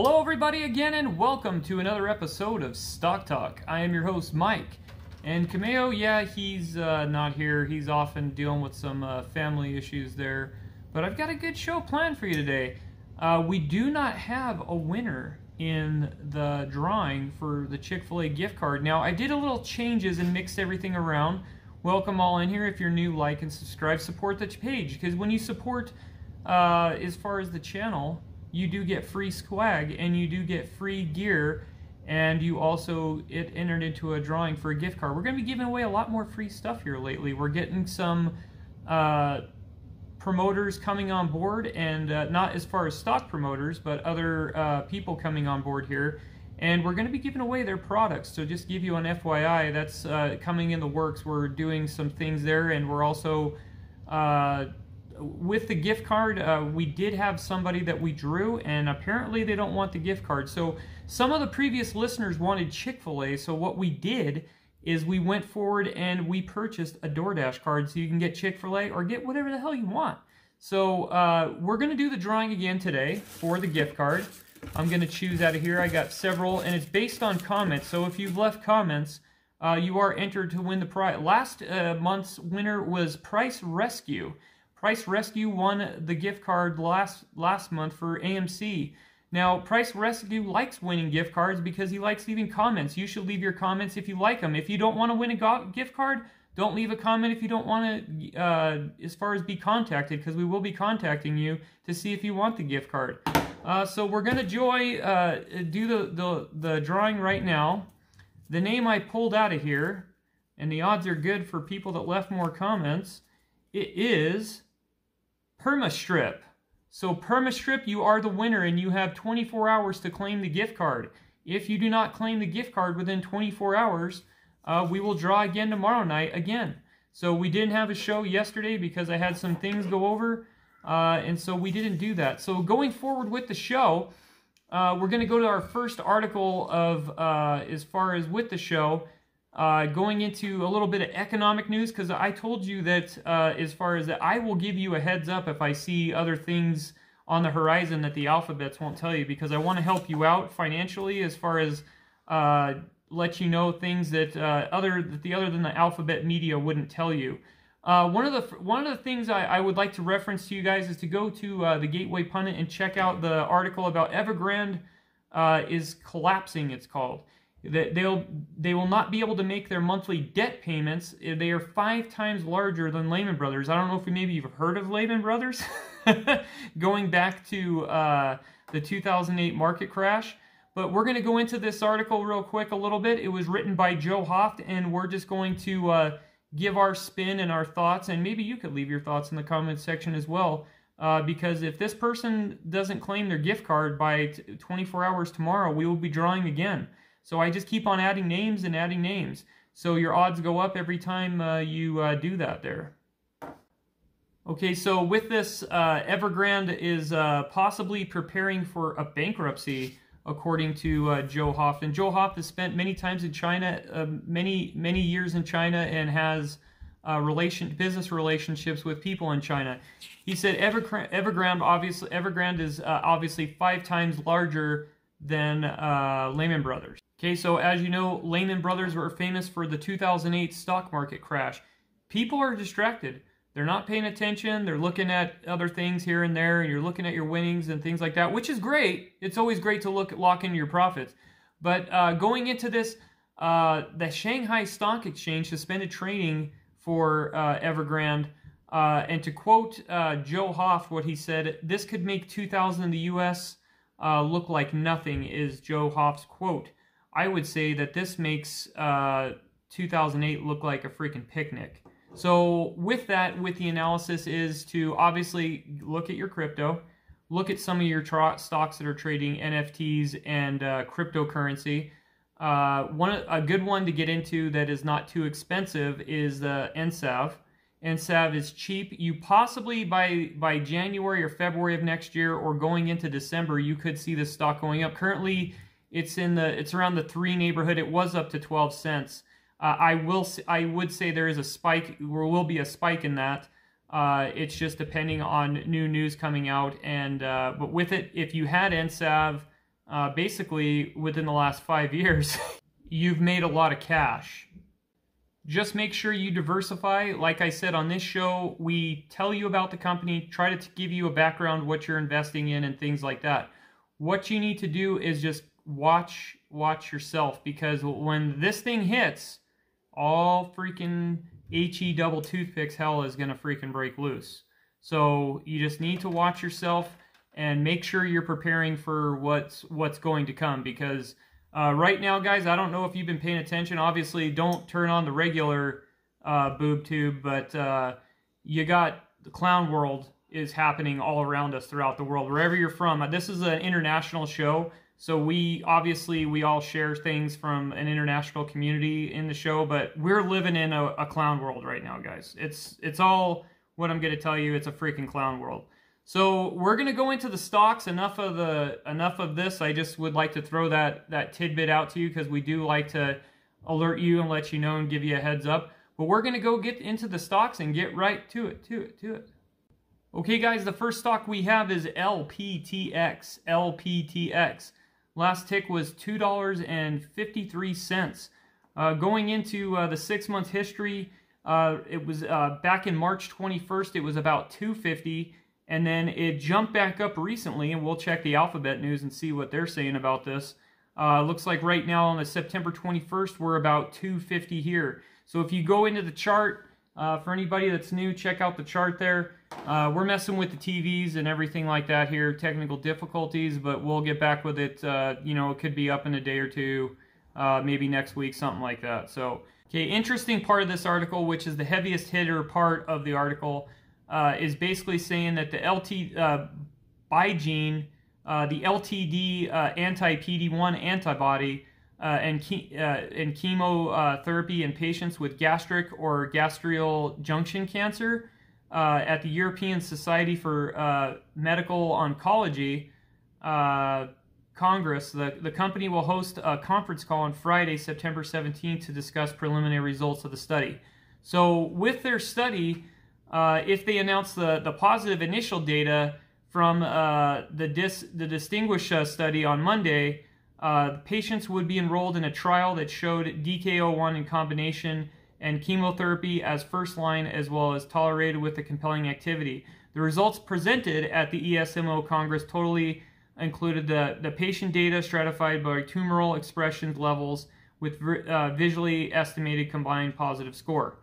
Hello, everybody, again, and welcome to another episode of Stock Talk. I am your host, Mike. And Cameo, yeah, he's uh, not here. He's often dealing with some uh, family issues there. But I've got a good show planned for you today. Uh, we do not have a winner in the drawing for the Chick fil A gift card. Now, I did a little changes and mixed everything around. Welcome all in here. If you're new, like and subscribe. Support the page because when you support, uh, as far as the channel, you do get free swag and you do get free gear and you also it entered into a drawing for a gift card. We're going to be giving away a lot more free stuff here lately. We're getting some uh, promoters coming on board and uh, not as far as stock promoters but other uh, people coming on board here and we're going to be giving away their products so just give you an fyi that's uh, coming in the works we're doing some things there and we're also uh, with the gift card, uh, we did have somebody that we drew, and apparently they don't want the gift card. So some of the previous listeners wanted Chick-fil-A, so what we did is we went forward and we purchased a DoorDash card so you can get Chick-fil-A or get whatever the hell you want. So uh, we're going to do the drawing again today for the gift card. I'm going to choose out of here. I got several, and it's based on comments. So if you've left comments, uh, you are entered to win the prize. Last uh, month's winner was Price Rescue. Price Rescue won the gift card last last month for AMC. Now, Price Rescue likes winning gift cards because he likes leaving comments. You should leave your comments if you like them. If you don't want to win a gift card, don't leave a comment if you don't want to, uh, as far as be contacted, because we will be contacting you to see if you want the gift card. Uh, so we're going to joy uh, do the, the, the drawing right now. The name I pulled out of here, and the odds are good for people that left more comments, it is Permastrip. So Permastrip, you are the winner and you have 24 hours to claim the gift card. If you do not claim the gift card within 24 hours, uh, we will draw again tomorrow night again. So we didn't have a show yesterday because I had some things go over, uh, and so we didn't do that. So going forward with the show, uh, we're going to go to our first article of uh, as far as with the show, uh, going into a little bit of economic news because I told you that uh, as far as that I will give you a heads up if I see other things on the horizon that the alphabets won't tell you because I want to help you out financially as far as uh, let you know things that uh, other that the other than the alphabet media wouldn't tell you. Uh, one of the one of the things I, I, would like to reference to you guys is to go to uh, the Gateway Pundit and check out the article about Evergrande is collapsing. It's called they'll they will not be able to make their monthly debt payments. They are five times larger than Lehman Brothers. I don't know if maybe you've heard of Lehman Brothers, going back to uh, the 2008 market crash. But we're going to go into this article real quick a little bit. It was written by Joe Hoft, and we're just going to uh, give our spin and our thoughts. And maybe you could leave your thoughts in the comments section as well. Uh, because if this person doesn't claim their gift card by 24 hours tomorrow, we will be drawing again. So I just keep on adding names and adding names. So your odds go up every time uh, you uh, do that there. Okay, so with this, uh, Evergrande is uh, possibly preparing for a bankruptcy, according to uh, Joe Hoft. And Joe Hoft has spent many times in China, uh, many many years in China, and has relation business relationships with people in China. He said Evergrande, Evergrande obviously Evergrande is obviously five times larger than uh, Lehman Brothers. Okay, so as you know, Lehman Brothers were famous for the 2008 stock market crash. People are distracted. They're not paying attention. They're looking at other things here and there, and you're looking at your winnings and things like that, which is great. It's always great to look at lock in your profits. But uh, going into this, uh, the Shanghai Stock Exchange suspended trading for uh, Evergrande. Uh, and to quote uh, Joe Hoft, what he said, this could make 2000 in the U.S. Uh, look like nothing, is Joe Hoft's quote. I would say that this makes uh, 2008 look like a freaking picnic. So with that, with the analysis is to obviously look at your crypto, look at some of your stocks that are trading NFTs and uh, cryptocurrency. Uh, one a good one to get into that is not too expensive is the NSAV. NSAV is cheap. You possibly by by January or February of next year or going into December, you could see this stock going up. Currently, it's in the it's around the three neighborhood. It was up to 12 cents. Uh, I will I would say there is a spike. There will be a spike in that. Uh, it's just depending on new news coming out. And uh, but with it, if you had NSAV, uh, basically within the last five years, you've made a lot of cash. Just make sure you diversify. Like I said on this show, we tell you about the company, try to give you a background what you're investing in and things like that. What you need to do is just watch watch yourself because when this thing hits, all freaking HE double toothpicks hell is going to freaking break loose. So you just need to watch yourself and make sure you're preparing for what's what's going to come because uh, right now, guys, I don't know if you've been paying attention. Obviously, don't turn on the regular uh, boob tube, but uh, you got the clown world is happening all around us throughout the world, wherever you're from. This is an international show, so we obviously we all share things from an international community in the show, but we're living in a, a clown world right now, guys. It's it's all what I'm going to tell you. It's a freaking clown world. So we're going to go into the stocks. Enough of the enough of this. I just would like to throw that that tidbit out to you because we do like to alert you and let you know and give you a heads up. But we're going to go get into the stocks and get right to it, to it, to it. Okay, guys, the first stock we have is LPTX. LPTX. Last tick was $2.53. Uh, going into uh, the six-month history, uh, it was uh, back in March 21st, it was about 250 and then it jumped back up recently, and we'll check the Alphabet News and see what they're saying about this. Uh, looks like right now on the September 21st, we're about 250 here. So if you go into the chart, uh, for anybody that's new, check out the chart there. Uh, we're messing with the TVs and everything like that here, technical difficulties, but we'll get back with it. Uh, you know, it could be up in a day or two, uh, maybe next week, something like that. So, okay, interesting part of this article, which is the heaviest hitter part of the article uh, is basically saying that the LT uh, BeiGene, uh, the LTD uh, anti-PD-1 antibody uh, and, ke- uh, and chemotherapy in patients with gastric or gastrial junction cancer at the European Society for Medical Oncology Congress, the, the company will host a conference call on Friday, September 17th to discuss preliminary results of the study. So with their study, uh, if they announce the, the positive initial data from uh, the, dis, the Distinguish uh, study on Monday, uh, patients would be enrolled in a trial that showed DKO1 in combination and chemotherapy as first line as well as tolerated with a compelling activity. The results presented at the ESMO Congress totally included the, the patient data stratified by tumoral expression levels with uh, visually estimated combined positive score.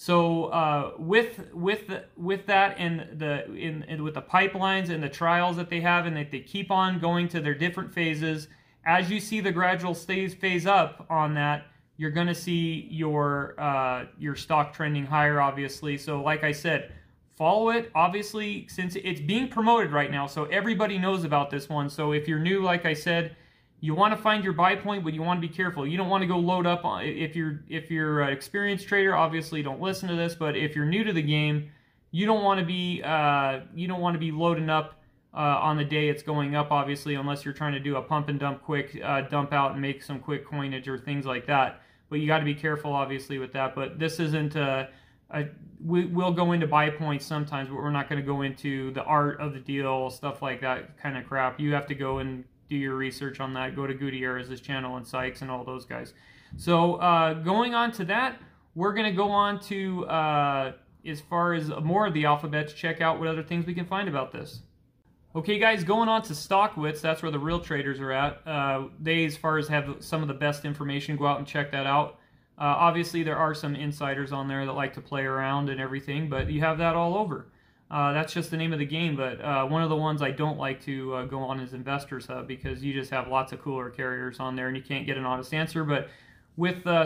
So uh, with with with that and the in, in, with the pipelines and the trials that they have and that they keep on going to their different phases, as you see the gradual stage phase up on that, you're going to see your uh, your stock trending higher, obviously. So like I said, follow it. Obviously, since it's being promoted right now, so everybody knows about this one. So if you're new, like I said, you want to find your buy point, but you want to be careful. You don't want to go load up on if you're if you're an experienced trader. Obviously, don't listen to this. But if you're new to the game, you don't want to be uh, you don't want to be loading up uh, on the day it's going up. Obviously, unless you're trying to do a pump and dump quick uh, dump out and make some quick coinage or things like that. But you got to be careful, obviously, with that. But this isn't. Uh, a, we, will go into buy points sometimes, but we're not going to go into the art of the deal, stuff like that kind of crap. You have to go and do your research on that. Go to Gutierrez's channel and Sykes and all those guys. So uh, going on to that, we're going to go on to, uh, as far as more of the alphabets, check out what other things we can find about this. Okay, guys, going on to StockTwits, that's where the real traders are at. Uh, they, as far as have some of the best information, go out and check that out. Uh, obviously, there are some insiders on there that like to play around and everything, but you have that all over. Uh, that's just the name of the game, but uh, one of the ones I don't like to uh, go on is Investors Hub because you just have lots of cooler carriers on there and you can't get an honest answer. But with uh,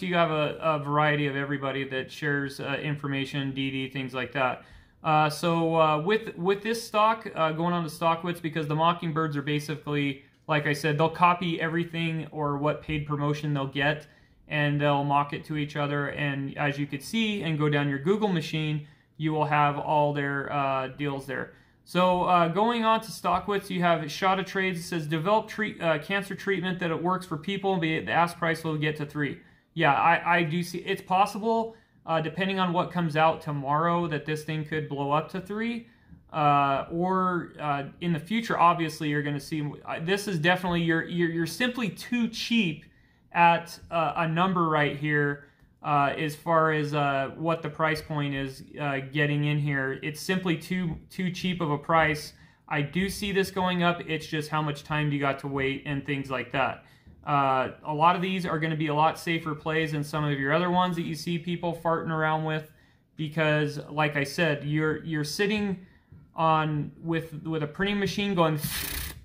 you have a, a, variety of everybody that shares uh, information, DD, things like that. Uh, so uh, with with this stock going on to StockTwits, because the Mockingbirds are basically, like I said, they'll copy everything or what paid promotion they'll get, and they'll mock it to each other. And as you could see, and go down your Google machine you will have all their uh, deals there. So uh, going on to StockTwits, you have Shot of Trades. It says develop treat, uh, cancer treatment that it works for people. The ask price will get to three. Yeah, I, I do see it's possible, uh, depending on what comes out tomorrow, that this thing could blow up to three. uh, or uh, in the future, obviously, you're going to see this is definitely you're, you're you're simply too cheap at a number right here uh, as far as uh, what the price point is getting in here. It's simply too too cheap of a price. I do see this going up. It's just how much time do you got to wait and things like that. a lot of these are going to be a lot safer plays than some of your other ones that you see people farting around with, because like I said, you're you're sitting on with with a printing machine going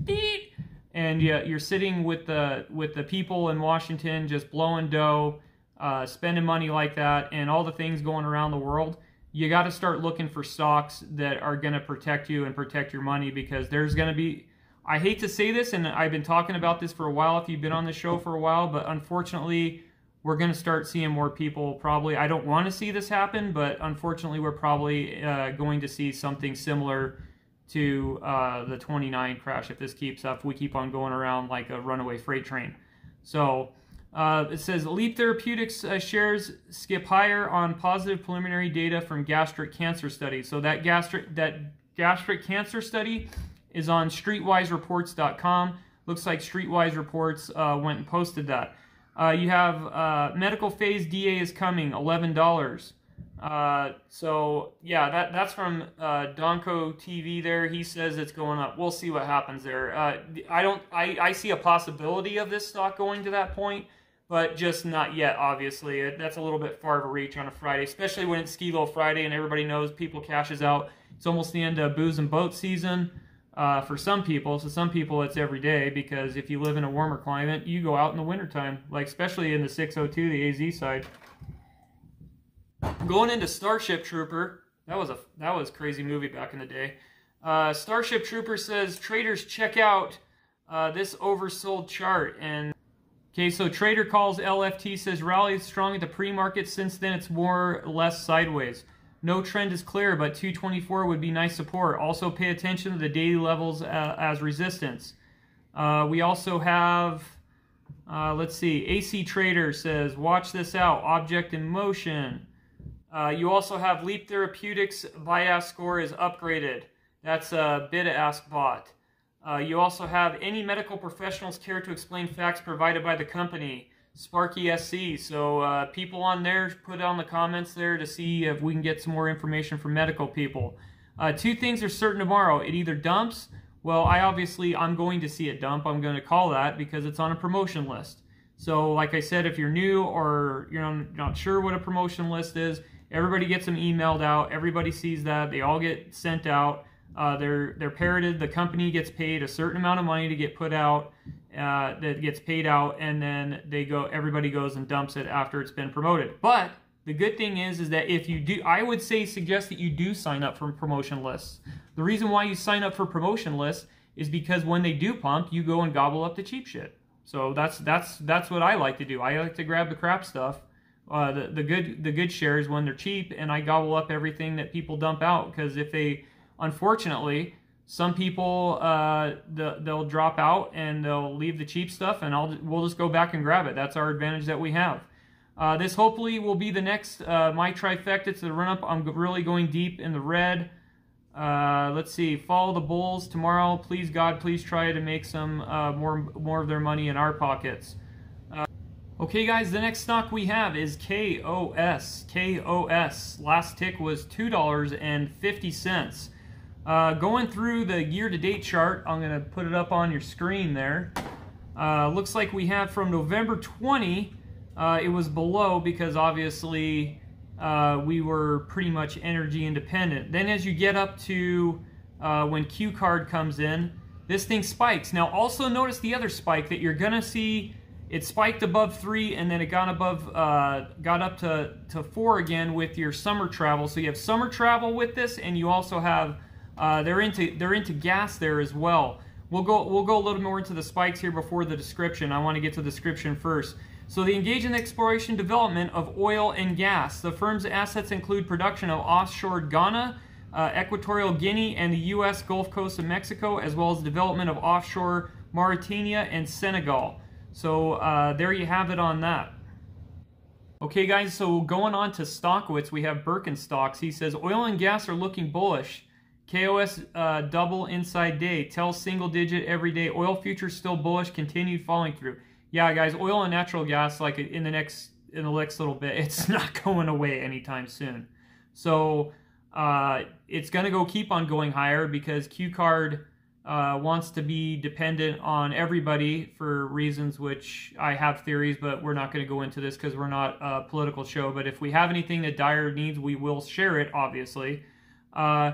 and you're sitting with the with the people in Washington just blowing dough, uh, spending money like that, and all the things going around the world. You got to start looking for stocks that are going to protect you and protect your money because there's going to be. I hate to say this, and I've been talking about this for a while. If you've been on the show for a while, but unfortunately, we're going to start seeing more people probably. I don't want to see this happen, but unfortunately, we're probably uh, going to see something similar to uh, the 29 crash if this keeps up. We keep on going around like a runaway freight train. So uh, it says Leap Therapeutics uh, shares skip higher on positive preliminary data from gastric cancer study. So that gastric that gastric cancer study is on StreetWiseReports.com. Looks like Streetwise Reports uh, went and posted that. Uh, you have uh, medical phase DA is coming, eleven dollars. Uh, so yeah, that that's from Donko TV. There, he says it's going up. We'll see what happens there. I don't. I I see a possibility of this stock going to that point, but just not yet. Obviously, that's a little bit far of a reach on a Friday, especially when it's Ski Low Friday and everybody knows people cashes out. It's almost the end of booze and boat season uh, for some people. So some people it's every day because if you live in a warmer climate, you go out in the wintertime, like especially in the 602, the AZ side. Going into Starship Trooper, that was a that was a crazy movie back in the day. Uh, Starship Trooper says traders check out uh, this oversold chart and. Okay, so trader calls LFT says rally strong at the pre-market. Since then, it's more or less sideways. No trend is clear, but 224 would be nice support. Also pay attention to the daily levels uh, as resistance. Uh, we also have, uh, let's see, AC Trader says, watch this out, object in motion. Uh, you also have Leap Therapeutics bias score is upgraded. That's a bid ask bot. Uh, you also have any medical professionals care to explain facts provided by the company. Sparky SC. So uh, people on there, put on the comments there to see if we can get some more information from medical people. Uh, two things are certain tomorrow. It either dumps. Well, I obviously I'm going to see it dump. I'm going to call that because it's on a promotion list. So, like I said, if you're new or you're not sure what a promotion list is, everybody gets them emailed out. Everybody sees that. They all get sent out. Uh, they're they're parroted. The company gets paid a certain amount of money to get put out, uh, that gets paid out, and then they go. Everybody goes and dumps it after it's been promoted. But the good thing is, is that if you do, I would say suggest that you do sign up for promotion lists. The reason why you sign up for promotion lists is because when they do pump, you go and gobble up the cheap shit. So that's that's that's what I like to do. I like to grab the crap stuff, uh, the the good the good shares when they're cheap, and I gobble up everything that people dump out. Because if they, unfortunately, some people uh, the, they'll drop out and they'll leave the cheap stuff, and I'll we'll just go back and grab it. That's our advantage that we have. Uh, this hopefully will be the next uh, my trifecta to the run up. I'm really going deep in the red. Uh, let's see. Follow the bulls tomorrow. Please God, please try to make some uh, more more of their money in our pockets. Uh, okay, guys. The next stock we have is KOS. KOS. Last tick was two dollars and fifty cents. Uh, going through the year-to-date chart, I'm going to put it up on your screen there. Uh, looks like we have from November 20, uh, it was below because obviously uh, we were pretty much energy independent. Then as you get up to uh, when Q card comes in, this thing spikes. Now also notice the other spike that you're going to see. It spiked above three and then it got above, uh, got up to, to four again with your summer travel. So you have summer travel with this and you also have uh, they're into they're into gas there as well. We'll go we'll go a little more into the spikes here before the description. I want to get to the description first. So they engage in the exploration development of oil and gas. The firm's assets include production of offshore Ghana, uh, Equatorial Guinea, and the U.S. Gulf Coast of Mexico, as well as development of offshore Mauritania and Senegal. So uh, there you have it on that. Okay, guys, so going on to StockTwits, we have Birkenstocks. He says oil and gas are looking bullish. KOS uh, double inside day. Tell single digit every day. Oil futures still bullish. Continued falling through. Yeah, guys, oil and natural gas, like in the next in the next little bit, it's not going away anytime soon. So uh, it's going to go keep on going higher because Q Card uh, wants to be dependent on everybody for reasons which I have theories, but we're not going to go into this because we're not a political show. But if we have anything that Dire needs, we will share it, obviously. Uh,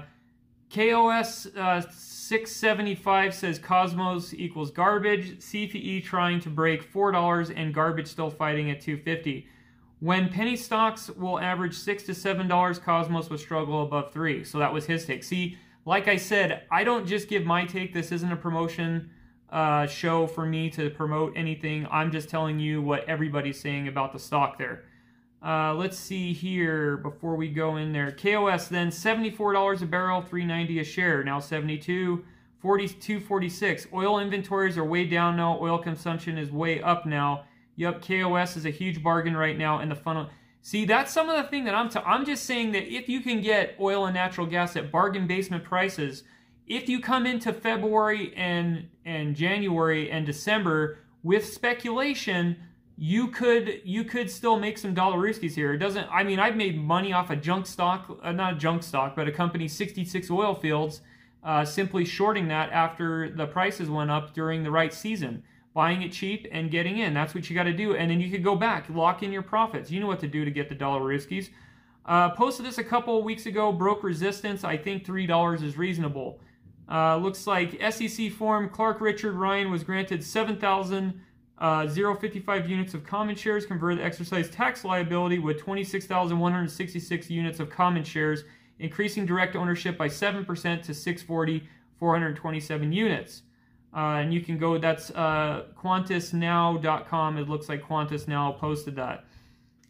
KOS uh, 675 says Kosmos equals garbage. CFE trying to break $4 and garbage still fighting at 250 when penny stocks will average six to seven dollars, Kosmos will struggle above three. So that was his take. See, like I said, I don't just give my take. This isn't a promotion uh, show for me to promote anything. I'm just telling you what everybody's saying about the stock there. Uh, let's see here before we go in there. KOS then $74 a barrel, 390 a share. Now 72, 42, 46. Oil inventories are way down now. Oil consumption is way up now. Yep, KOS is a huge bargain right now in the funnel. See, that's some of the thing that I'm I'm just saying that if you can get oil and natural gas at bargain basement prices, if you come into February and and January and December with speculation, you could you could still make some dollar riskies here. It doesn't. I mean, I've made money off a junk stock, uh, not a junk stock, but a company 66 oil fields, uh, simply shorting that after the prices went up during the right season buying it cheap and getting in. That's what you got to do. And then you could go back, lock in your profits. You know what to do to get the dollariskis. Uh, posted this a couple weeks ago, broke resistance. I think $3 is reasonable. Uh, looks like SEC form Clark Richard Ryan was granted 7,055 uh, units of common shares, converted exercise tax liability with 26,166 units of common shares, increasing direct ownership by 7% to 640, 427 units. Uh, and you can go, that's uh, QuantusNow.com. It looks like Quantus Now posted that.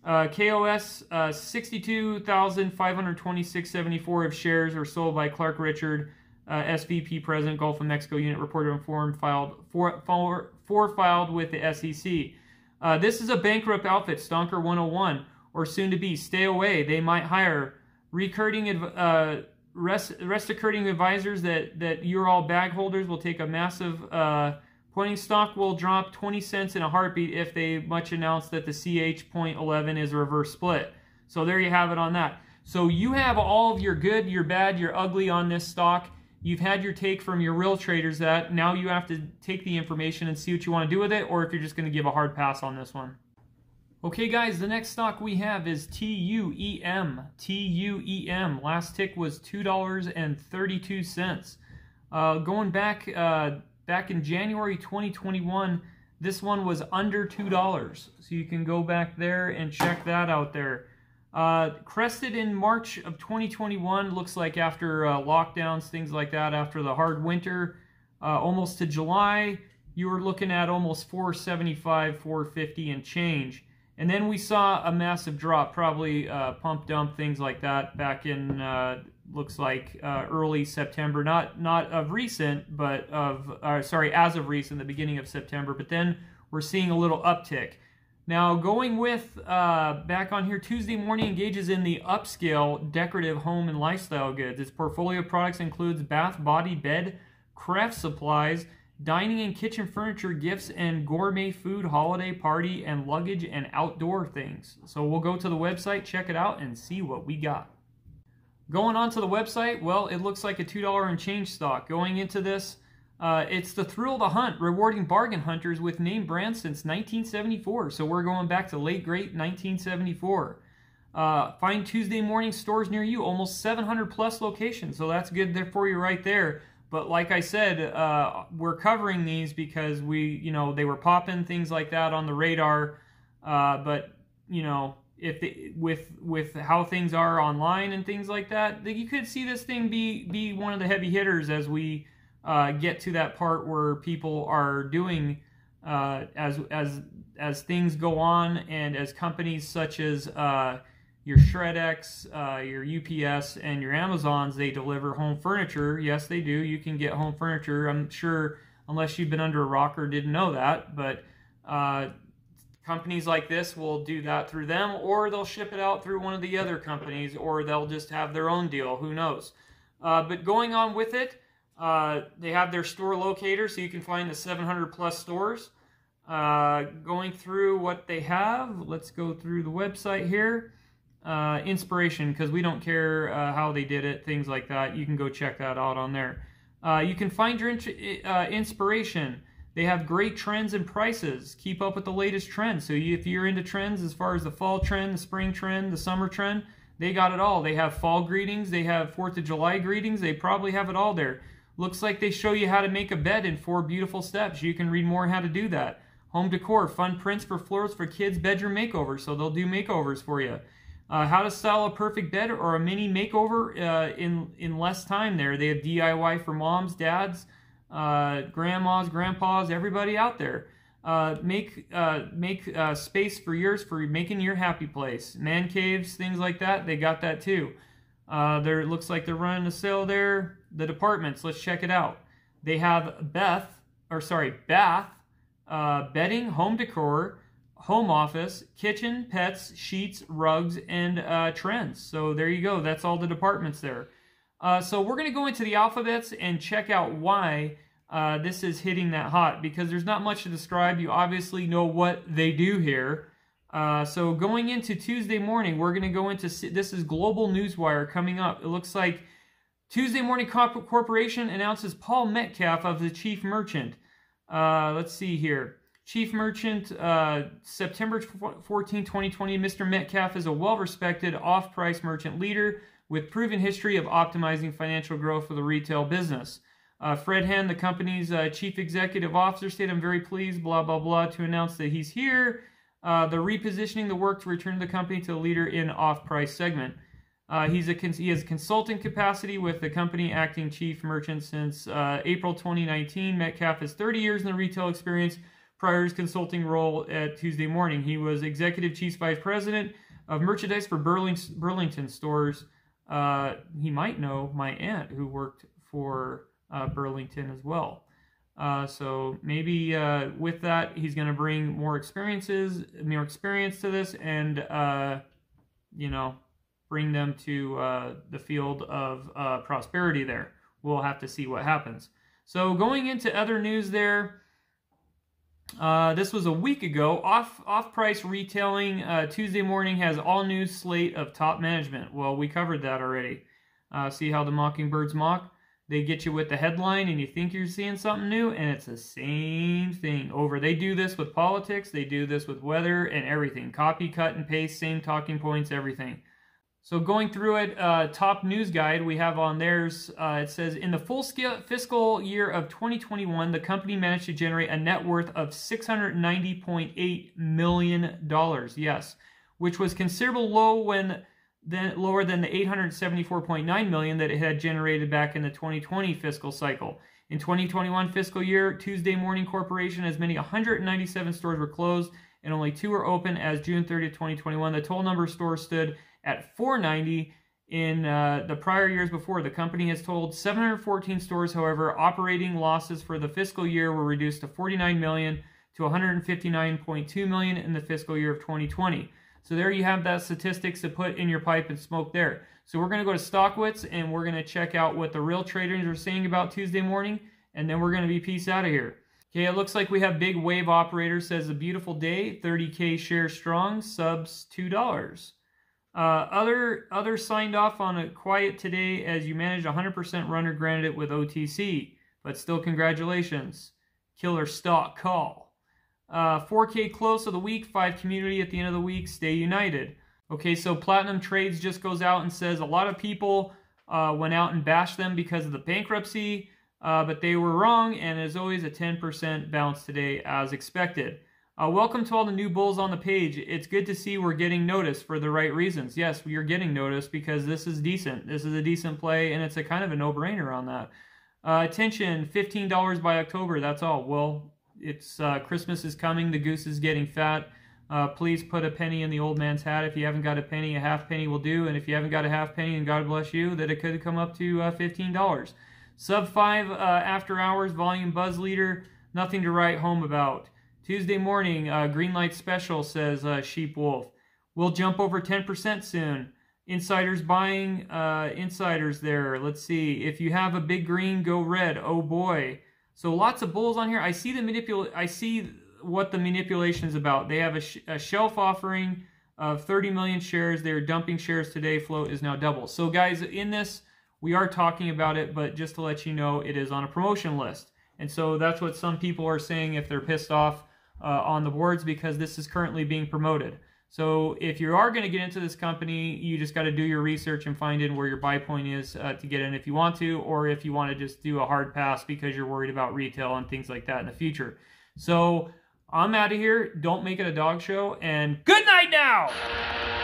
Uh, KOS, uh, 62,526.74 of shares are sold by Clark Richard, uh, SVP President, Gulf of Mexico Unit, reported on form filed for, for, for filed with the SEC. Uh, this is a bankrupt outfit, Stonker 101, or soon to be. Stay away. They might hire recurring uh, rest, rest advisors that, that you're all bag holders will take a massive uh, pointing stock will drop 20 cents in a heartbeat if they much announce that the CH.11 is a reverse split. So there you have it on that. So you have all of your good, your bad, your ugly on this stock. You've had your take from your real traders that now you have to take the information and see what you want to do with it or if you're just going to give a hard pass on this one. Okay, guys, the next stock we have is TUEM. TUEM. Last tick was $2.32. Uh, going back uh, back in January 2021, this one was under $2. So you can go back there and check that out there. Uh, crested in March of 2021, looks like after uh, lockdowns, things like that, after the hard winter, uh, almost to July, you were looking at almost 475, 450 and change. And then we saw a massive drop, probably uh, pump dump, things like that, back in uh, looks like uh, early September. Not not of recent, but of uh, sorry, as of recent, the beginning of September. But then we're seeing a little uptick. Now going with uh, back on here, Tuesday morning engages in the upscale decorative home and lifestyle goods. Its portfolio of products includes bath, body, bed, craft supplies dining and kitchen furniture, gifts, and gourmet food, holiday party, and luggage and outdoor things. So we'll go to the website, check it out, and see what we got. Going on to the website, well, it looks like a $2 and change stock. Going into this, uh, it's the thrill the hunt, rewarding bargain hunters with name brands since 1974. So we're going back to late great 1974. Uh, find Tuesday morning stores near you, almost 700 plus locations. So that's good there for you right there. But like I said, uh, we're covering these because we, you know, they were popping things like that on the radar. Uh, but you know, if they, with with how things are online and things like that, you could see this thing be be one of the heavy hitters as we uh, get to that part where people are doing uh, as as as things go on and as companies such as uh, your Shred-X, uh, your UPS, and your Amazons, they deliver home furniture. Yes, they do. You can get home furniture. I'm sure, unless you've been under a rock or didn't know that, but uh, companies like this will do that through them, or they'll ship it out through one of the other companies, or they'll just have their own deal. Who knows? Uh, but going on with it, uh, they have their store locator so you can find the 700 plus stores. Uh, going through what they have, let's go through the website here. Uh, inspiration, because we don't care uh, how they did it, things like that. You can go check that out on there. Uh, you can find your uh, inspiration. They have great trends and prices. Keep up with the latest trends. So if you're into trends as far as the fall trend, the spring trend, the summer trend, they got it all. They have fall greetings. They have 4th of July greetings. They probably have it all there. Looks like they show you how to make a bed in four beautiful steps. You can read more how to do that. Home decor, fun prints for floors for kids' bedroom makeovers. So they'll do makeovers for you. Uh, how to style a perfect bed or a mini makeover uh, in in less time. There, they have DIY for moms, dads, uh, grandmas, grandpas, everybody out there. Uh, make uh, make uh, space for yours for making your happy place. Man caves, things like that. They got that too. there looks like they're running a sale there. The departments. Let's check it out. They have Beth or sorry Bath uh, bedding, home decor, home office, kitchen, pets, sheets, rugs, and uh, trends. So there you go. That's all the departments there. Uh, so we're going to go into the alphabets and check out why uh, this is hitting that hot because there's not much to describe. You obviously know what they do here. Uh, so going into Tuesday morning, we're going to go into this is Global Newswire coming up. It looks like Tuesday Morning Corporation announces Paul Metcalf of the chief merchant. Uh, let's see here. Chief Merchant, uh, September 14, 2020. Mr. Metcalf is a well respected off price merchant leader with proven history of optimizing financial growth for the retail business. Uh, Fred Hand, the company's uh, chief executive officer, stated, I'm very pleased, blah, blah, blah, to announce that he's here. Uh, the repositioning the work to return the company to a leader in off price segment. Uh, he's a he has consulting capacity with the company acting chief merchant since uh, April 2019. Metcalf has 30 years in the retail experience. Prior to his consulting role at Tuesday Morning, he was executive chief vice president of merchandise for Burlington, Burlington stores. Uh, he might know my aunt who worked for uh, Burlington as well. Uh, so maybe uh, with that, he's going to bring more experiences, more experience to this, and you know bring them to uh, the field of uh, prosperity there. We'll have to see what happens. So going into other news there, uh, this was a week ago. Off off price retailing uh, Tuesday morning has all new slate of top management. Well, we covered that already. Uh, see how the Mockingbirds mock? They get you with the headline and you think you're seeing something new, and it's the same thing over. They do this with politics, they do this with weather and everything. Copy, cut, and paste, same talking points, everything. So going through it, uh, top news guide we have on theirs, uh, it says in the full scale fiscal year of 2021, the company managed to generate a net worth of 690.8 million dollars. Yes, which was considerable low when then lower than the 874.9 million that it had generated back in the 2020 fiscal cycle. In 2021 fiscal year, Tuesday Morning Corporation, as many 197 stores were closed and only two were open as June 30, 2021. The total number of stores stood at 490 in uh, the prior years before. The company has told 714 stores, however, operating losses for the fiscal year were reduced to 49 million to 159.2 million in the fiscal year of 2020. So there you have that statistics to put in your pipe and smoke there. So we're going to go to StockTwits and we're going to check out what the real traders are saying about Tuesday morning, and then we're going to be peace out of here. Okay, it looks like we have big wave operator says a beautiful day, 30k share strong, subs $2. Uh, other other signed off on a quiet today as you managed 100% runner granted it with OTC, but still congratulations. Killer stock call. Uh, 4K close of the week, 5 community at the end of the week, stay united. Okay, so Platinum Trades just goes out and says a lot of people uh, went out and bashed them because of the bankruptcy, uh, but they were wrong, and as always, a 10% bounce today as expected. Uh, welcome to all the new bulls on the page. It's good to see we're getting noticed for the right reasons. Yes, we are getting noticed because this is decent. This is a decent play, and it's a kind of a no-brainer on that. Uh, attention, $15 by October. That's all. Well, it's uh, Christmas is coming. The goose is getting fat. Uh, please put a penny in the old man's hat. If you haven't got a penny, a half penny will do. And if you haven't got a half penny, and God bless you, that it could come up to uh, $15. Sub 5 uh, after hours, volume buzz leader. Nothing to write home about. Tuesday morning, uh, Green Light Special says uh, Sheep Wolf. We'll jump over 10% soon. insiders buying uh, insiders there. Let's see. If you have a big green, go red. Oh boy. So lots of bulls on here. I see the manipul. I see what the manipulation is about. They have a, sh- a shelf offering of 30 million shares. They're dumping shares today. Float is now double. So guys, in this we are talking about it, but just to let you know, it is on a promotion list. And so that's what some people are saying if they're pissed off uh, on the boards because this is currently being promoted. So if you are going to get into this company, you just got to do your research and find in where your buy point is uh, to get in if you want to, or if you want to just do a hard pass because you're worried about retail and things like that in the future. So I'm out of here. Don't make it a dog show, and good night now.